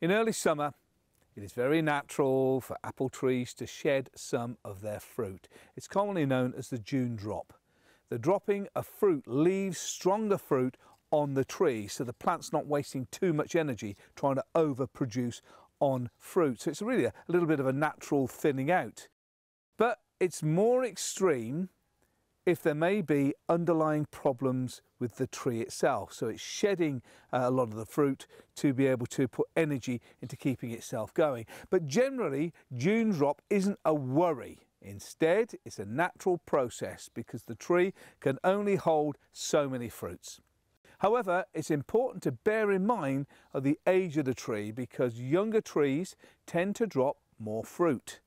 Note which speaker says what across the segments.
Speaker 1: In early summer, it is very natural for apple trees to shed some of their fruit. It's commonly known as the June drop. The dropping of fruit leaves stronger fruit on the tree so the plant's not wasting too much energy trying to overproduce on fruit. So it's really a, little bit of a natural thinning out. But it's more extreme if there may be underlying problems with the tree itself. So it's shedding uh, a lot of the fruit to be able to put energy into keeping itself going. But generally, June drop isn't a worry. Instead, it's a natural process because the tree can only hold so many fruits. However, it's important to bear in mind of the age of the tree because younger trees tend to drop more fruit.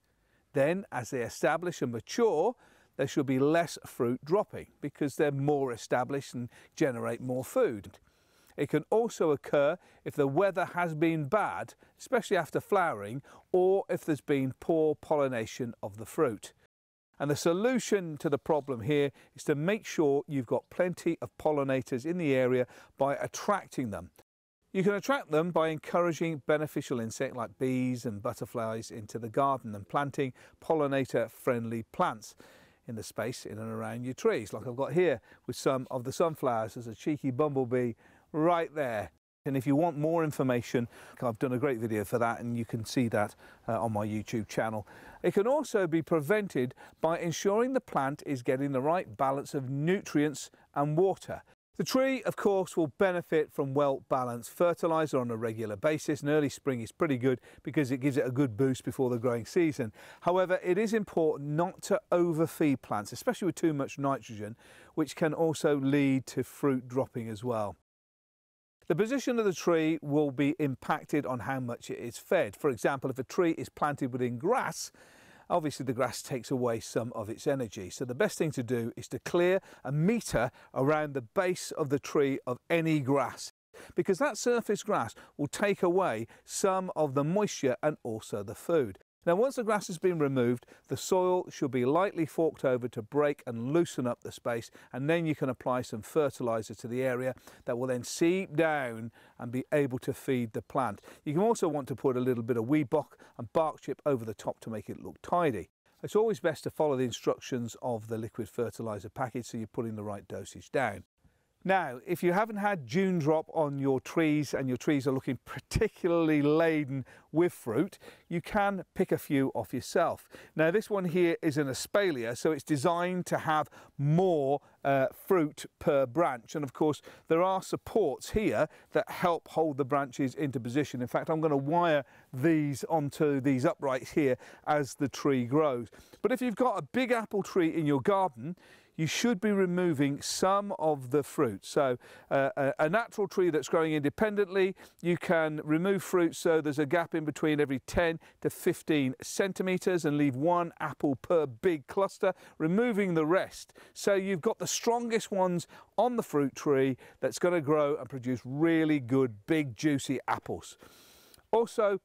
Speaker 1: Then, as they establish and mature, there should be less fruit dropping because they're more established and generate more food. It can also occur if the weather has been bad, especially after flowering, or if there's been poor pollination of the fruit. And the solution to the problem here is to make sure you've got plenty of pollinators in the area by attracting them. You can attract them by encouraging beneficial insects like bees and butterflies into the garden and planting pollinator friendly plants in the space in and around your trees, like I've got here with some of the sunflowers. There's a cheeky bumblebee right there. And if you want more information, I've done a great video for that and you can see that uh, on my YouTube channel. It can also be prevented by ensuring the plant is getting the right balance of nutrients and water. The tree, of course, will benefit from well-balanced fertiliser on a regular basis and early spring is pretty good because it gives it a good boost before the growing season. However, it is important not to overfeed plants, especially with too much nitrogen, which can also lead to fruit dropping as well. The position of the tree will be impacted on how much it is fed. For example, if a tree is planted within grass, obviously the grass takes away some of its energy. So the best thing to do is to clear a metre around the base of the tree of any grass because that surface grass will take away some of the moisture and also the food. Now once the grass has been removed, the soil should be lightly forked over to break and loosen up the space and then you can apply some fertiliser to the area that will then seep down and be able to feed the plant. You can also want to put a little bit of weed block and bark chip over the top to make it look tidy. It's always best to follow the instructions of the liquid fertiliser package so you're putting the right dosage down. Now, if you haven't had June drop on your trees and your trees are looking particularly laden with fruit, you can pick a few off yourself. Now, this one here is an espalier, so it's designed to have more uh, fruit per branch. And of course, there are supports here that help hold the branches into position. In fact, I'm going to wire these onto these uprights here as the tree grows. But if you've got a big apple tree in your garden, you should be removing some of the fruit. So uh, a, a, natural tree that's growing independently, you can remove fruit so there's a gap in between every 10 to 15 centimetres and leave one apple per big cluster, removing the rest. So you've got the strongest ones on the fruit tree that's going to grow and produce really good, big, juicy apples. Also,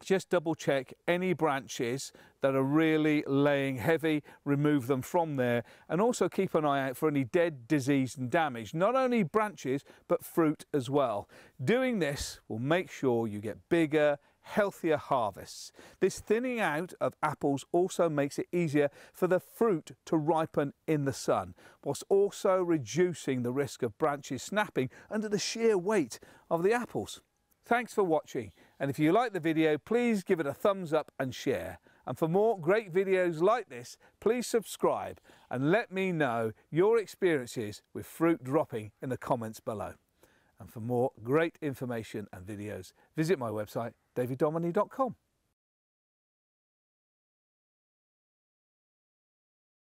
Speaker 1: just double check any branches that are really laying heavy, remove them from there and also keep an eye out for any dead, disease and damage, not only branches but fruit as well. Doing this will make sure you get bigger, healthier harvests. This thinning out of apples also makes it easier for the fruit to ripen in the sun, whilst also reducing the risk of branches snapping under the sheer weight of the apples. Thanks for watching and if you like the video please give it a thumbs up and share. And for more great videos like this please subscribe and let me know your experiences with fruit dropping in the comments below. And for more great information and videos visit my website daviddomoney.com